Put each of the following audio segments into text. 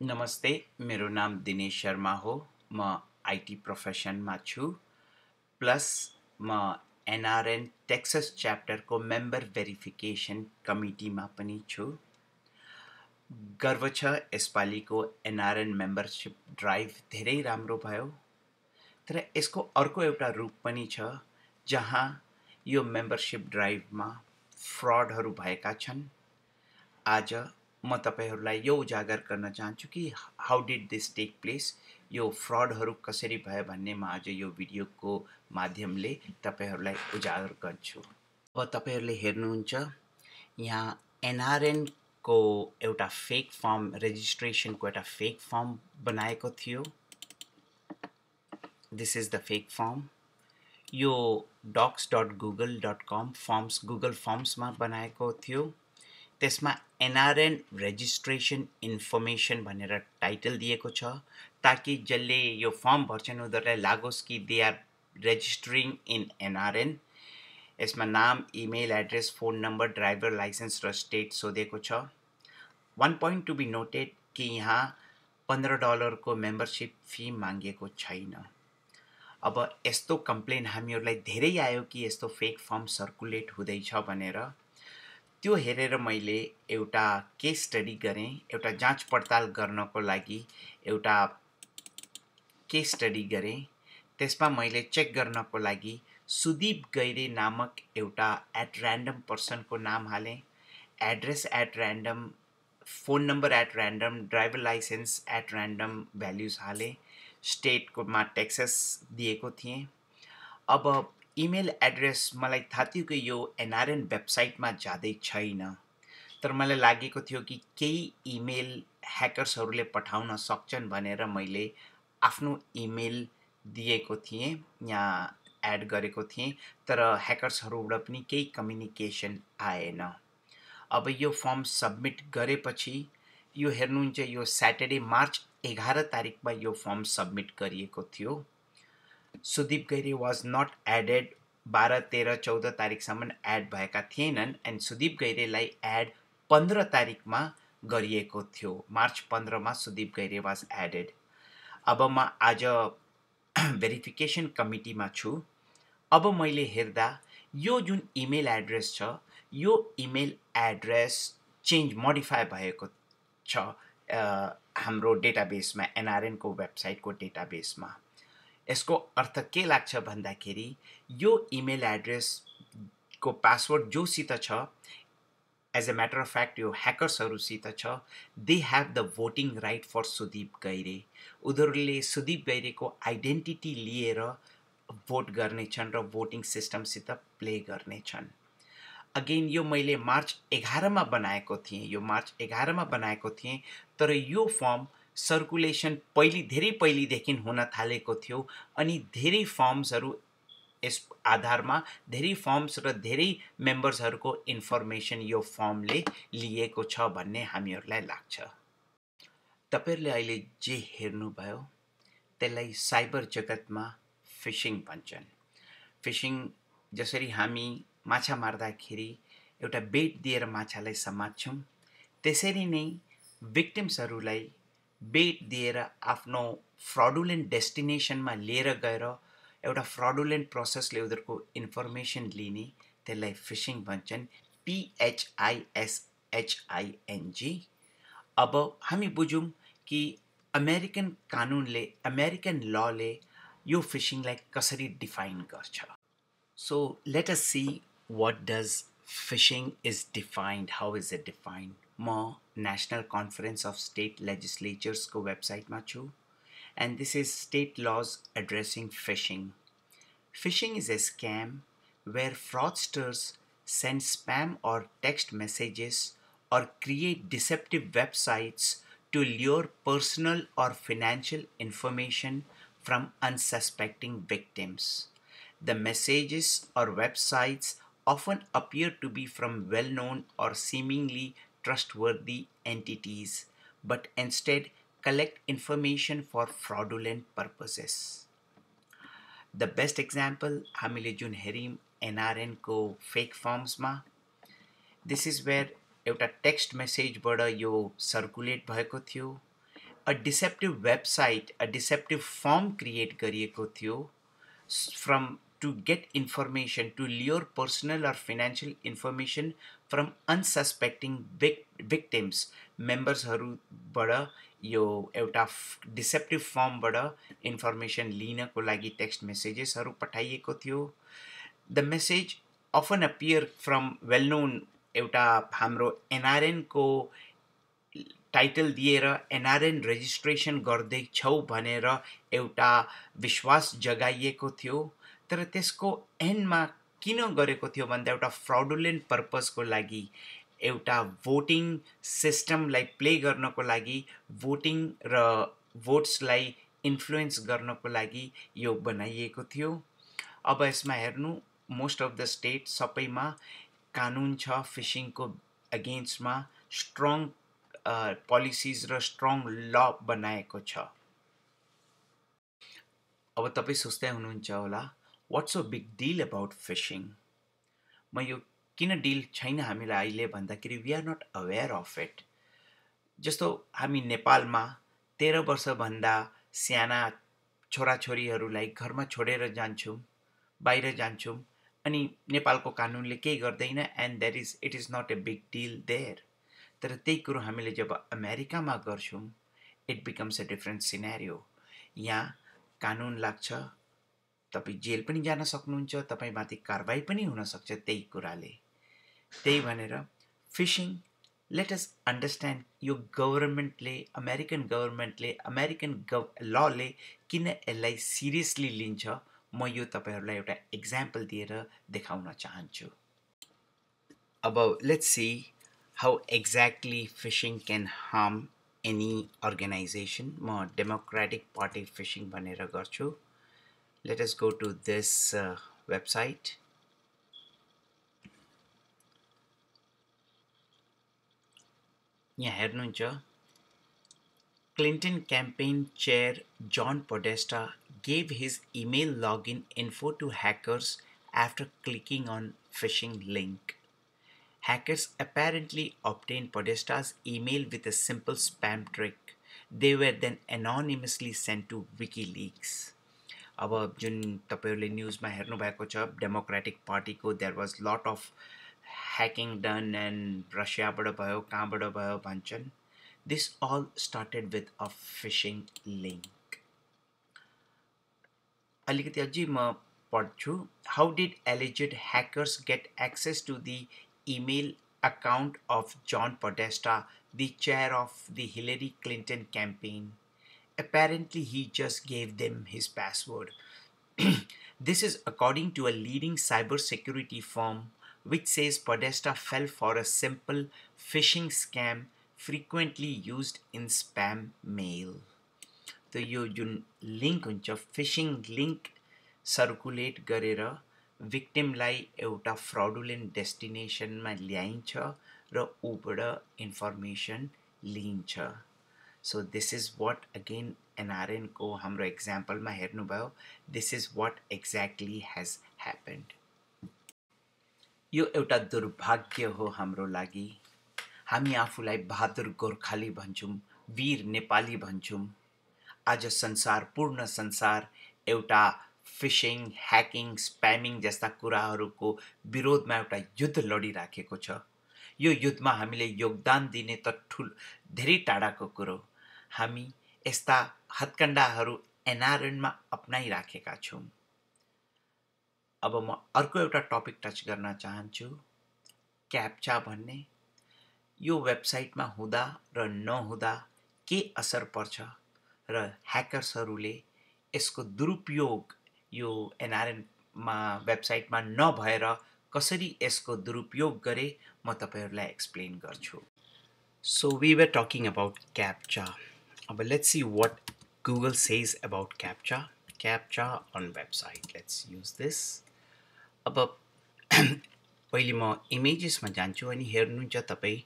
नमस्ते मेरो नाम दिनेश शर्मा हो। म आइटी प्रोफेसनमा छु। प्लस म एनआरएन टेक्सस च्याप्टरको मेम्बर भेरिफिकेसन कमिटीमा पनि छु। गर्व छ यसपालिको एनआरएन मेम्बरसिप ड्राइभ धेरै राम्रो भयो। तर यसको अर्को एउटा रूप पनि छ जहाँ यो मेम्बरसिप ड्राइभमा फ्रडहरू भएका छन्। आज म तपाईँहरूलाई यो उजागर गर्न चाहन्छु कि how did this take place यो फ्रडहरू कसरी भयो भन्ने म आज यो भिडियोको माध्यमले तपाईँहरूलाई उजागर गर्छु। अब तपाईँहरूले हेर्नुहुन्छ यहाँ एनआरएनको एउटा फेक फर्म रेजिस्ट्रेसनको एउटा फेक फर्म बनाएको थियो। This is the fake form यो docs dot Google dot com forms Google फर्म्समा बनाएको थियो। त्यसमा एनआरएन रेजिस्ट्रेसन इन्फर्मेसन भनेर टाइटल दिएको छ ताकि जसले यो फर्म भर्छन् उनीहरूलाई लागोस् कि they are registering in NRN यसमा नाम email address phone number driver licence र स्टेट सोधेको छ। One point to be noted कि यहाँ पन्ध्र डलरको मेम्बरसिप फी मागिएको छैन। अब यस्तो कम्प्लेन हामीहरूलाई धेरै आयो कि यस्तो फेक फर्म सर्कुलेट हुँदैछ भनेर। त्यो हेरेर मैले एउटा केस स्टडी गरेँ एउटा जाँच पडताल गर्नको लागि एउटा केस स्टडी गरेँ। त्यसमा मैले चेक गर्नको लागि सुदीप गैरे नामक एउटा एट ऱ्यान्डम पर्सनको नाम हालेँ। Address at random phone number at random driver licence at random values हालेँ। स्टेटकोमा टेक्सेस दिएको थिएँ। अब इमेल एड्रेस मलाई थाहा थियो कि यो एनआरएन वेबसाइटमा जाँदै छैन। तर मलाई लागेको थियो कि केही इमेल ह्याकर्सहरूले पठाउन सक्छन् भनेर मैले आफ्नो इमेल दिएको थिएँ यहाँ एड गरेको थिएँ तर ह्याकर्सहरूबाट पनि केही कम्युनिकेसन आएन। अब यो फर्म सब्मिट गरेपछि यो हेर्नुहुन्छ यो स्याटरडे मार्च एघार तारिकमा यो फर्म सब्मिट गरिएको थियो। Sudeep Gaire was not added बाह्र तेह्र चौध तारिकसम्म एड भएका थिएनन् एन्ड सुदीप गैरेलाई एड पन्ध्र तारिकमा गरिएको थियो। मार्च पन्ध्रमा सुदीप गैरे वाज एडेड अब म आज भेरिफिकेसन कमिटीमा छु। अब मैले हेर्दा यो जुन इमेल एड्रेस छ यो इमेल एड्रेस चेन्ज मोडिफाई भएको छ हाम्रो डेटाबेसमा एनआरएनको वेबसाइटको डेटाबेसमा यसको अर्थ के लाग्छ भन्दाखेरि यो इमेल एड्रेसको पासवर्ड जोसित छ as a matter of fact यो ह्याकर्सहरूसित छ they have the voting right for Sudeep Gaire उनीहरूले सुदीप गैरेको आइडेन्टिटी लिएर भोट गर्नेछन् र भोटिङ सिस्टमसित प्ले गर्नेछन्। अगेन यो मैले मार्च एघारमा बनाएको थिएँ यो मार्च एघारमा बनाएको थिएँ तर यो फर्म सर्कुलेसन पहिले धेरै पहिलेदेखि हुन थालेको थियो अनि धेरै फर्म्सहरू यस आधारमा धेरै फर्म्स र धेरै मेम्बर्सहरूको इन्फर्मेसन यो फर्मले लिएको छ भन्ने हामीहरूलाई लाग्छ। तपाईँहरूले अहिले जे हेर्नुभयो त्यसलाई साइबर जगतमा फिसिङ भन्छन्। फिसिङ जसरी हामी माछा मार्दाखेरि एउटा बेट दिएर माछालाई समात्छौँ त्यसरी नै भिक्टिम्सहरूलाई बेट दिएर आफ्नो फ्रडुलेन्ट डेस्टिनेसनमा लिएर गएर एउटा फ्रडुलेन्ट प्रोसेसले उनीहरूको इन्फर्मेसन लिने त्यसलाई फिसिङ भन्छन्। पिएचआइएसएचआइएनजी अब हामी बुझौँ कि अमेरिकन कानुनले अमेरिकन लले यो फिसिङलाई कसरी डिफाइन गर्छ। So let us see what does phishing is defined how is it defined म नेसनल कन्फरेन्स अफ स्टेट लेजिस्लेचर्सको वेबसाइटमा छु and this is state law addressing phishing phishing is a scam where fraudsters send spam or text messages or create deceptive websites to lure personal or financial information from unsuspecting victims. The messages or websites often appear to be from well known or seemingly trustworthy entities, but instead collect information for fraudulent purposes. The best example हामीले जुन हेऱ्यौँ एनआरएनको fake फर्म्समा this is where एउटा text मेसेजबाट यो circulate भएको थियो. A deceptive website a deceptive form create गरिएको थियो. From to get information to lure personal or financial information from unsuspecting vic victims मेम्बर्सहरूबाट यो एउटा डिसेप्टिभ फर्मबाट इन्फर्मेसन लिनको लागि टेक्स्ट मेसेजेसहरू पठाइएको थियो। The message often appear from well known एउटा हाम्रो एनआरएनको टाइटल दिएर एनआरएन रेजिस्ट्रेसन गर्दैछौ भनेर एउटा विश्वास जगाइएको थियो। तर त्यसको एन्डमा किन गरेको थियो भन्दा एउटा फ्रडुलेन्ट पर्पजको लागि एउटा भोटिङ सिस्टमलाई प्ले गर्नको लागि भोटिङ र भोट्सलाई इन्फ्लुएन्स गर्नको लागि यो बनाइएको थियो। अब यसमा हेर्नु मोस्ट अफ द स्टेट सबैमा कानुन छ फिसिङको अगेन्स्टमा स्ट्रङ पोलिसिज र स्ट्रङ ल बनाएको छ। अब तपाईँ सोच्दै हुनुहुन्छ होला what's a big deal about phishing म यो किन डिल छैन हामीलाई अहिले भन्दाखेरि we are not aware of it जस्तो हामी नेपालमा तेह्र वर्षभन्दा साना छोराछोरीहरूलाई घरमा छोडेर जान्छौँ बाहिर जान्छौँ अनि नेपालको कानुनले केही गर्दैन and that is it is not a big deal there तर त्यही कुरो हामीले जब अमेरिकामा गर्छौँ it becomes a different scenario यहाँ कानुन लाग्छ तपाईँ जेल पनि जान सक्नुहुन्छ तपाईँमाथि कारवाही पनि हुनसक्छ त्यही कुराले। त्यही भनेर फिसिङ लेट अस अन्डरस्ट्यान्ड यो गभर्मेन्टले अमेरिकन गभर्मेन्टले अमेरिकन गभ लले किन यसलाई सिरियसली लिन्छ? म यो तपाईँहरूलाई एउटा इक्जाम्पल दिएर देखाउन चाहन्छु। अब let's see how exactly phishing can harm any organisation म डेमोक्रेटिक पार्टी फिसिङ भनेर गर्छु। Let us go to this website यहाँ हेर्नुहुन्छ Clinton campaign chair John Podesta gave his email login info to hackers after clicking on phishing link. Hackers apparently obtained Podesta's email with a simple spam trick. They were then anonymously sent to WikiLeaks. अब जुन तपाईँहरूले न्युजमा हेर्नुभएको छ democratic पार्टीको there was lot of hacking done and रसियाबाट भयो कहाँबाट भयो भन्छन्। This all started with a phishing link अलिकति अझै म पढ्छु। How did alleged hackers get access to the email account of John Podesta, the chair of the Hillary Clinton campaign. Apparently, he just gave them his password. this is according to a leading cybersecurity firm which says Podesta fell for a simple phishing scam frequently used in spam mail. त यो जुन link हुन्छ phishing link circulate गरेर भिक्टिमलाई एउटा fraudulent डेस्टिनेसनमा ल्याइन्छ र ऊबाट information लिइन्छ so this is what again एनआरएनको हाम्रो इक्जाम्पलमा हेर्नुभयो this is what exactly has happened यो एउटा दुर्भाग्य हो हाम्रो लागि। हामी आफूलाई बहादुर गोर्खाली भन्छौँ वीर नेपाली भन्छौँ। आज संसार पूर्ण संसार एउटा फिसिङ ह्याकिङ स्प्यामिङ जस्ता कुराहरूको विरोधमा एउटा युद्ध लडिराखेको छ। यो युद्धमा हामीले योगदान दिने त ठुल धेरै टाढाको कुरो हामी यस्ता हत्कण्डाहरू एनआरएनमा अप्नाइराखेका छौँ। अब म अर्को एउटा टपिक टच गर्न चाहन्छु। क्याप्चा भन्ने यो वेबसाइटमा हुँदा र नहुँदा के असर पर्छ र ह्याकर्सहरूले यसको दुरुपयोग यो एनआरएनमा वेबसाइटमा नभएर कसरी यसको दुरुपयोग गरे म तपाईँहरूलाई एक्सप्लेन गर्छु। So we were talking about captcha अब let's see what Google says about captcha captcha on website let's use this अब पहिले म इमेजेसमा जान्छु अनि हेर्नुहुन्छ तपाईँ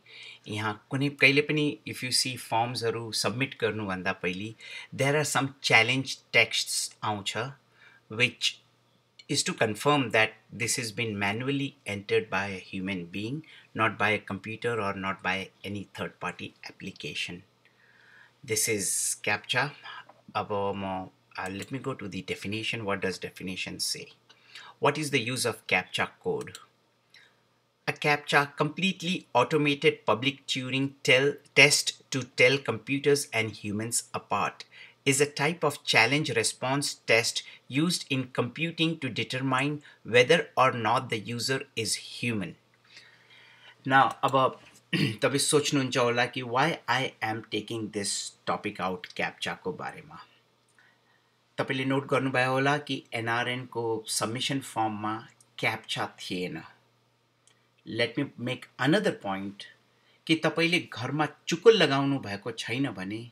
यहाँ कुनै कहिले पनि इफ यु सी फर्म्सहरू सब्मिट गर्नुभन्दा पहिले there are some challenge text आउँछ which is to confirm that this has been manually entered by a human being, not by a computer or not by any third party application. this is CAPTCHA. About, uh, let me go to the definition. What does definition say? What is the use of CAPTCHA code? A CAPTCHA completely automated public Turing tell, test to tell computers and humans apart is a type of challenge response test used in computing to determine whether or not the user is human. Now, अब तपाईँ सोच्नुहुन्छ होला कि why I am taking this topic out क्याप्चाको बारेमा? तपाईँले note गर्नुभयो होला कि एनआरएनको सबमिसन फर्ममा क्याप्चा थिएन। Let me make another point कि तपाईँले घरमा चुकुल लगाउनु भएको छैन भने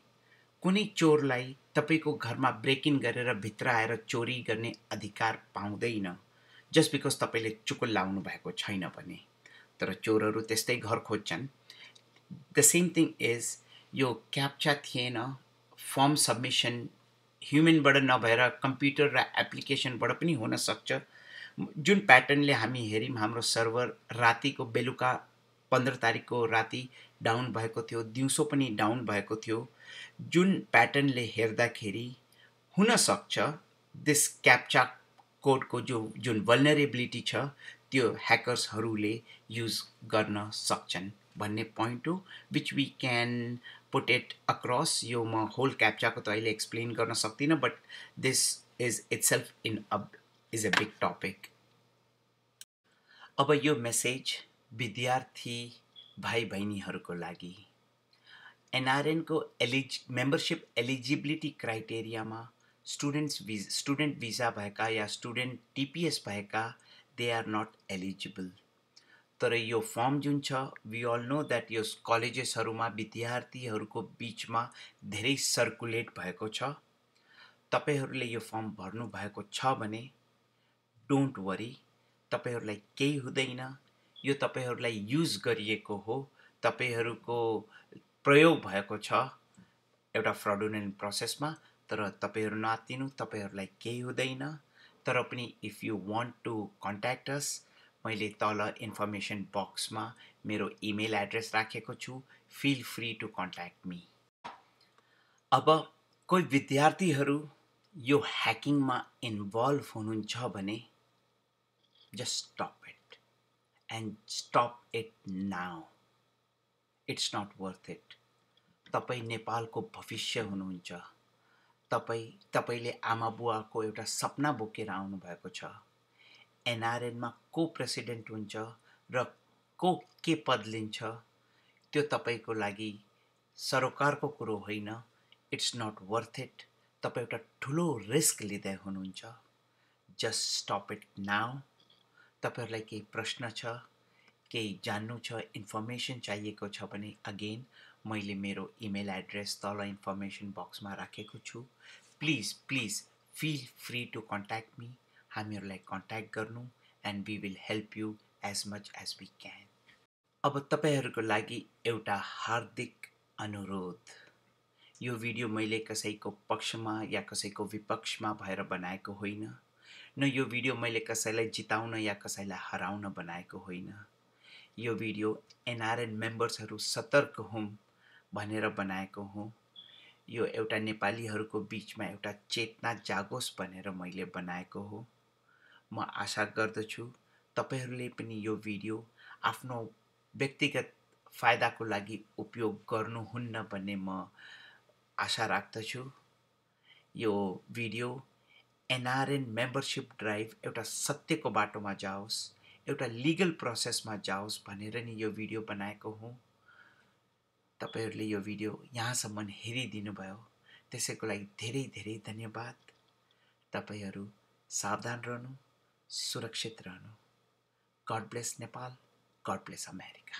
कुनै चोरलाई तपाईँको घरमा ब्रेक इन गरेर भित्र आएर चोरी गर्ने अधिकार पाउँदैन। जस्ट बिकज तपाईँले चुकुल लाउनु भएको छैन भने। तर चोरहरू त्यस्तै घर खोज्छन्। द सेम थिङ इज यो क्याप्चा थिएन फर्म सब्मिसन ह्युमनबाट नभएर कम्प्युटर र एप्लिकेसनबाट पनि हुनसक्छ जुन प्याटर्नले हामी हेऱ्यौँ हाम्रो सर्भर रातिको बेलुका पन्ध्र तारिकको राति डाउन भएको थियो दिउँसो पनि डाउन भएको थियो। जुन प्याटर्नले हेर्दाखेरि हुनसक्छ दिस क्याप्चा कोडको जो जुन भल्नरेबिलिटी छ त्यो ह्याकर्सहरूले युज गर्न सक्छन् भन्ने पोइन्ट हो which we can put it across यो म होल क्याप्चाको त अहिले एक्सप्लेन गर्न सक्दिनँ but this is it's self in a is a big topic अब यो मेसेज विद्यार्थी भाइ बहिनीहरूको लागि। एनआरएनको एलिज मेम्बरसिप एलिजिबिलिटी क्राइटेरियामा स्टुडेन्ट्स भिज स्टुडेन्ट भिजा भएका या स्टुडेन्ट टिपिएस भएका दे आर नट एलिजिबल तर यो फर्म जुन छ वी अल नो द्याट यो कलेजेसहरूमा विद्यार्थीहरूको बिचमा धेरै सर्कुलेट भएको छ। तपाईँहरूले यो फर्म भर्नु भएको छ भने डोन्ट वरी तपाईँहरूलाई केही हुँदैन। यो तपाईँहरूलाई युज गरिएको हो तपाईँहरूको प्रयोग भएको छ एउटा फ्रडुनेन्ट प्रोसेसमा तर तपाईँहरू नआत्तिनु तपाईँहरूलाई केही हुँदैन। तर पनि if you want to contact us मैले तल इन्फर्मेसन बक्समा मेरो इमेल एड्रेस राखेको छु feel free to contact me अब कोही विद्यार्थीहरू यो ह्याकिङमा इन्भल्भ हुनुहुन्छ भने just stop it and stop it now it's not worth it तपाईँ नेपालको भविष्य हुनुहुन्छ। तपाईँ तपाईँले आमा बुवाको एउटा सपना बोकेर आउनुभएको छ। एनआरएनमा को प्रेसिडेन्ट हुन्छ र को के पद लिन्छ त्यो तपाईँको लागि सरोकारको कुरो होइन। It's not worth it. तपाईँ एउटा ठुलो रिस्क लिँदै हुनुहुन्छ। Just stop it now. तपाईँहरूलाई केही प्रश्न छ केही जान्नु छ इन्फर्मेसन चाहिएको छ भने अगेन मैले मेरो इमेल एड्रेस तल इन्फर्मेसन बक्समा राखेको छु। Please please feel free to contact me हामीहरूलाई कन्ट्याक्ट गर्नु and we will help you as much as we can अब तपाईँहरूको लागि एउटा हार्दिक अनुरोध। यो भिडियो मैले कसैको पक्षमा या कसैको विपक्षमा भएर बनाएको होइन न यो भिडियो मैले कसैलाई जिताउन या कसैलाई हराउन बनाएको होइन। यो भिडियो एनआरएन मेम्बर्सहरू सतर्क हुँ भनेर बनाएको हुँ। यो एउटा नेपालीहरूको बिचमा एउटा चेतना जागोस् भनेर मैले बनाएको हो। म आशा गर्दछु तपाईँहरूले पनि यो भिडियो आफ्नो व्यक्तिगत फाइदाको लागि उपयोग गर्नुहुन्न भन्ने म आशा राख्दछु। यो भिडियो एनआरएन मेम्बरसिप ड्राइभ एउटा सत्यको बाटोमा जाओस् एउटा लिगल प्रोसेसमा जाओस् भनेर नि यो भिडियो बनाएको हुँ। तपाईँहरूले यो भिडियो यहाँसम्म हेरिदिनु भयो त्यसैको लागि धेरै धेरै धन्यवाद। तपाईँहरू सावधान रहनु सुरक्षित रहनु। God bless Nepal God bless America